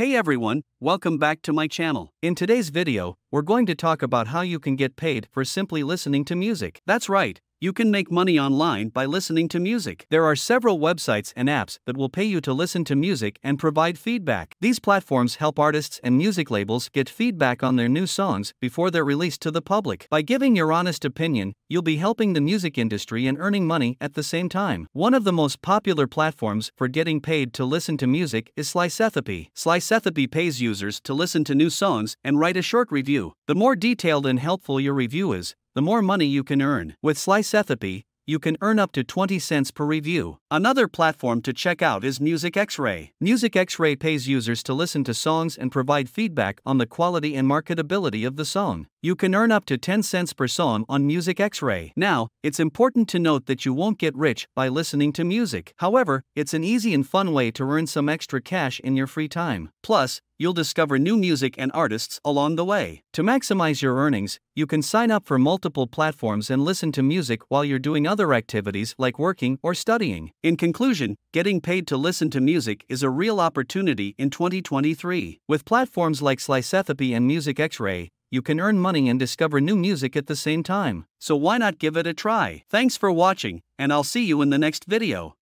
Hey everyone, welcome back to my channel. In today's video, we're going to talk about how you can get paid for simply listening to music. That's right, you can make money online by listening to music. There are several websites and apps that will pay you to listen to music and provide feedback. These platforms help artists and music labels get feedback on their new songs before they're released to the public. By giving your honest opinion, you'll be helping the music industry and earning money at the same time. One of the most popular platforms for getting paid to listen to music is Slicethepie. Slicethepie pays users to listen to new songs and write a short review. The more detailed and helpful your review is, the more money you can earn. With Slicethepie, you can earn up to 20 cents per review. Another platform to check out is Music X-Ray. Music X-Ray pays users to listen to songs and provide feedback on the quality and marketability of the song. You can earn up to 10 cents per song on Music X-Ray. Now, it's important to note that you won't get rich by listening to music. However, it's an easy and fun way to earn some extra cash in your free time. Plus, you'll discover new music and artists along the way. To maximize your earnings, you can sign up for multiple platforms and listen to music while you're doing other activities like working or studying. In conclusion, getting paid to listen to music is a real opportunity in 2023. With platforms like Slicethepie and Music X-Ray, you can earn money and discover new music at the same time. So why not give it a try? Thanks for watching, and I'll see you in the next video.